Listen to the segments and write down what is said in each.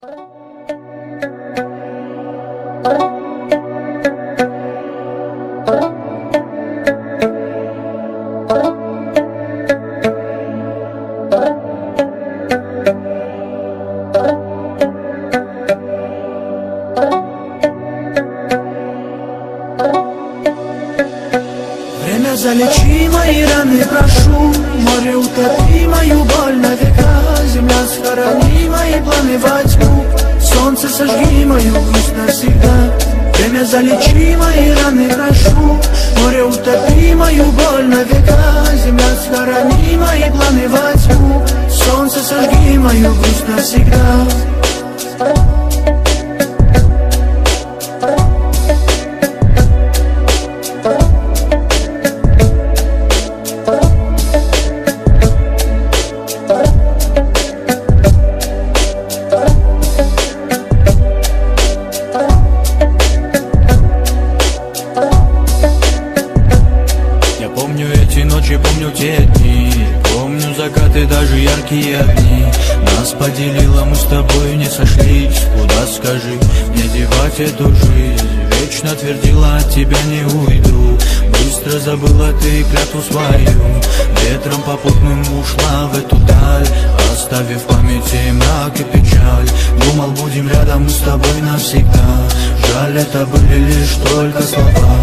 Время залечи мои раны, прошу Море утопи мою боль на века Земля схорони мои планы во тьму Солнце сожги мою грусть навсегда. Время залечи мои раны, прошу. Море утопи мою боль на века. Земля схорони мои планы во тьму Солнце сожги мою грусть навсегда закаты, даже яркие огни. Нас поделило, мы с тобой не сошлись Куда, скажи, мне девать эту жизнь? Вечно твердила, от тебя не уйду. Быстро забыла ты клятву свою. Ветром попутным ушла в эту даль Оставив в памяти мрак и печаль. Думал, будем рядом мы с тобой навсегда. Жаль, это были лишь только слова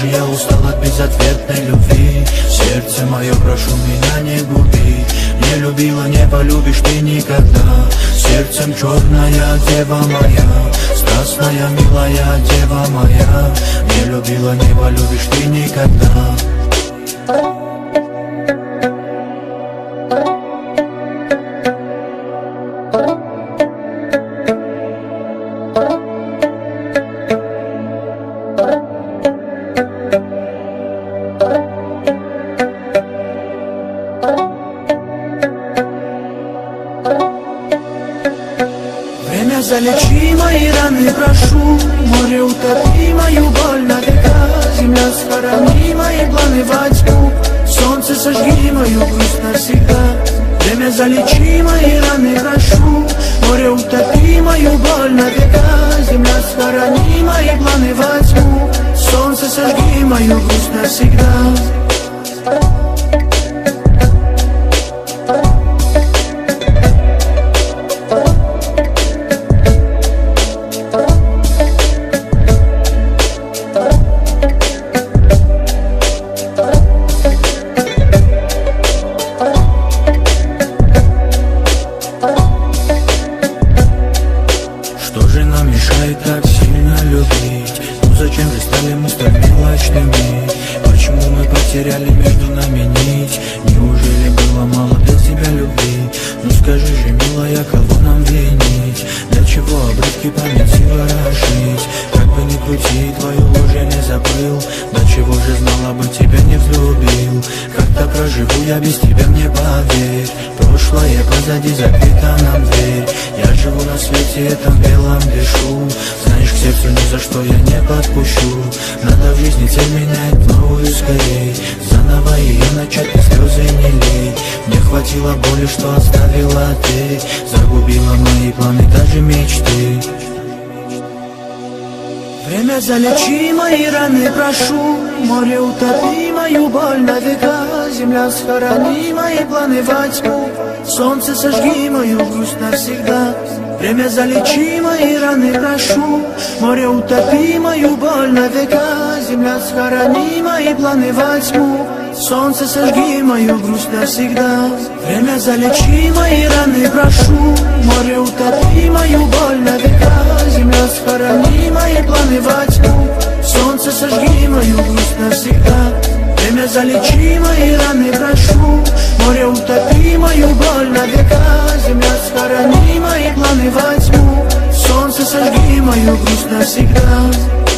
Как же я устал от безответной любви. Сердце мое, прошу меня не губи. Не любила, не полюбишь ты никогда. Сердцем черная дева моя Страстная, милая дева моя. Не любила, не полюбишь ты никогда залечи мои раны, прошу Море утопи мою боль на века Земля схорони мои планы во тьму Солнце сожги мою грусть навсегда. Время залечи мои раны, прошу Море утопи мою боль на века Земля схорони мои планы во тьму Солнце сожги мою грусть навсегда зачем же стали мы столь мелочными? Почему мы потеряли между нами нить? Неужели было мало для тебя любви? Ну скажи же, милая, кого нам винить? Для чего обрывки памяти ворошить? Как бы ни крути, твою ложь я не забыл До чего же знала бы тебя не взлюбил Как-то проживу я без тебя, мне поверь Прошлое позади, закрыта нам дверь. Я живу на свете этом белом дышу Знаешь, к сердцу ни за что я не подпущу. Надо в жизни цель менять новую скорей. Заново ее начать и слезы не лей. Мне хватило боли, что оставила ты. Загубила мои планы, даже мечты Время залечи мои раны, прошу. Море утопи мою боль на века. Земля схорони мои планы во тьму. Солнце сожги мою грусть навсегда. Время залечи мои раны, прошу. Море утопи мою боль на века. Земля схорони мои планы во тьму. Солнце сожги мою грусть навсегда. Время залечи мои раны, прошу. Море утопи мою залечи мои раны, прошу. Море утопи мою боль на века Земля схорони мои планы во тьму. Солнце сожги мою грусть навсегда